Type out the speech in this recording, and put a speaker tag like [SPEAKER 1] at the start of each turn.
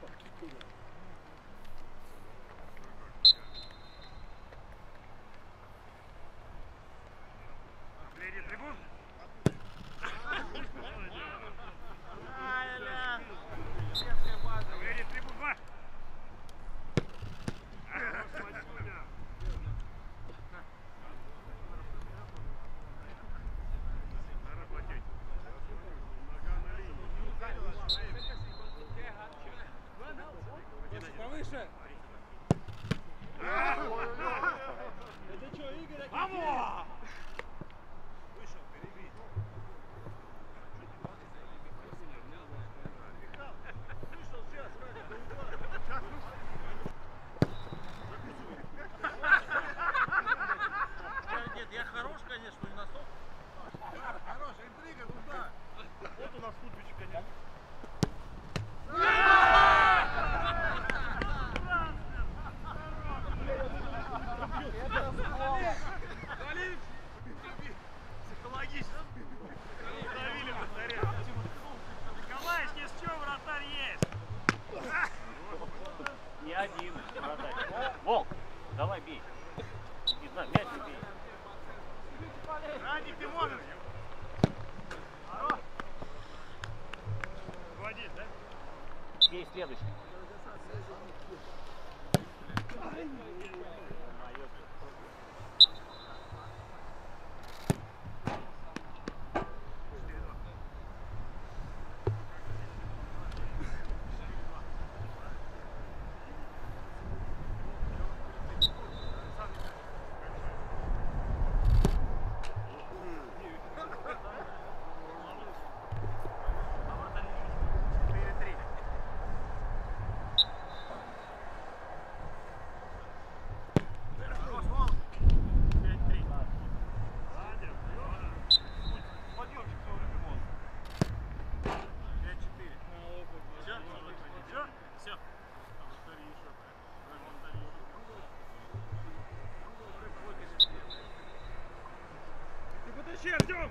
[SPEAKER 1] Thank you. Proszę.
[SPEAKER 2] Не один. Волк, давай бей. Не знаю, мяч убей.
[SPEAKER 1] Радик, ты можешь. Здорово. Вводит, да?
[SPEAKER 2] Бей следующий. Артем!